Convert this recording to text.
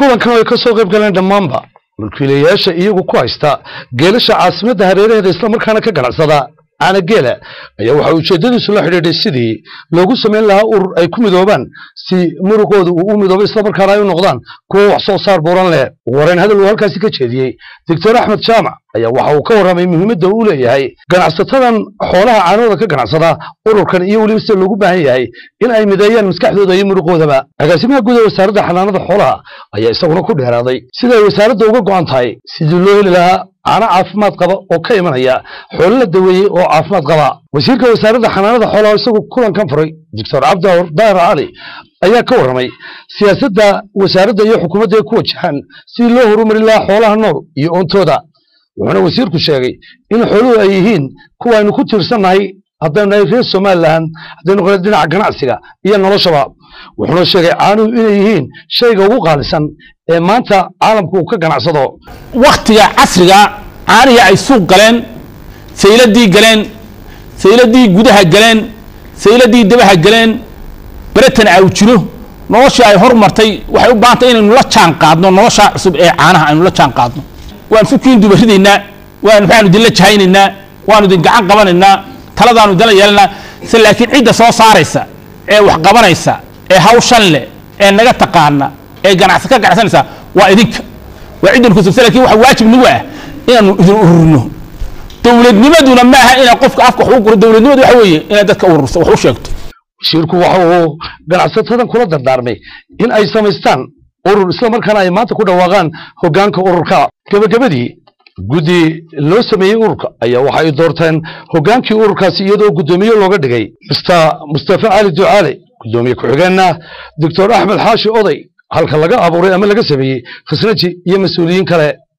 kulankan ay ka soo qayb galeen dhammaanba mulkiilayaasha iyagu ku haysta geelasha caasimadda hareeraheeda islamarkaana ka ganacsada caana geela ayaa waxa ujeeddadiisu la xidhiidhay sidii loogu samayn lahaa urur ay ku midoobaan si muruqooda uu u midoobo islamarkaana ay u noqdaan kuwa wax soo saar buuran leh. Wareen hadal uu halkaasi ka jeediyey doctor axmed jaamac ayaa waxa uu ka warramay muhiimadda uu leeyahay ganacsatadan xoolaha caanahooda ka ganacsada ururkan iyo weliba sida loogu baahan yahay in ay mideeyaan maskaxdooda iyo muruqoodaba. Agaasimaha guud ee wasaaradda xanaanada xoolaha ayaa isaguna ku dheeraaday. Sida ay wasaaradda uga go'an tahay sidii loo heli lahaa caano caafimaad qaba oo ka imanaya xoolo la daweeyey oo caafimaad qaba. Wasiirka wasaaradda xanaanada xoolaha isagu kulankan furay doctor cabdihawr daahir cali ayaa ka warramay siyaasadda wasaaradda iyo xukuumadda ay ku wajahaan sidii loo horumarin lahaa xoolaha nool iyo oontooda wuxuuna wasiirku sheegay in xooluhu ay yihiin kuwa aynu ku tiirsannahay haddaynu nahay reer somalilan haddaynu qole dhinaca ganacsiga iyo noloshaba. Wuxuuna sheegay caanuhu inay yihiin shayga ugu qaalisan ee maanta caalamku uu ka ganacsado. Waktiga casriga caanihii ay suuq galeen sayladii galeen sayladii gudaha galeen sayladii dabaha galeen beretan au jiro noloshii ay hormartay waxay u baahantay inaynu la jaan qaadno noloshaa cusub ee caanaha aynu la jaan qaadno waan fukiin dubaridaynaa waan maxaanu idinla jahaynaynaa waanu idin gacan qabanaynaa taladaanu idinla yeelanaynaa se laakiin cidda soo saaraysa ee wax qabanaysa ee hawshan leh ee naga taqaana ee ganacsi ka ganacsanaysa waa idinka. Waa ciddan kusubsa laakiin waxa waajib nagu ah inaanu idin ururino dowladnimaduna maaha inaa qofka afka wax u guro dowladnimadu waxa weeye inaad dadka ururso wax u sheegto. Wasiirku waxa uu ganacsatadan kula dardaarmay in ay samaystaan urur islamarkaana ay maanta ku dhawaaqaan hoggaanka ururka. Gebagabadii guddi loo sameeyey ururka ayaa waxa ay doorteen hoggaankii ururkaasi iyadoo guddoomiye looga dhigay. Mr mustafa cali ducaale guddoomiye ku-xigeenna doctor axmed xaashi oday halka laga abuuray ama laga sameeyey khasnaji iyo mas'uuliyiin kale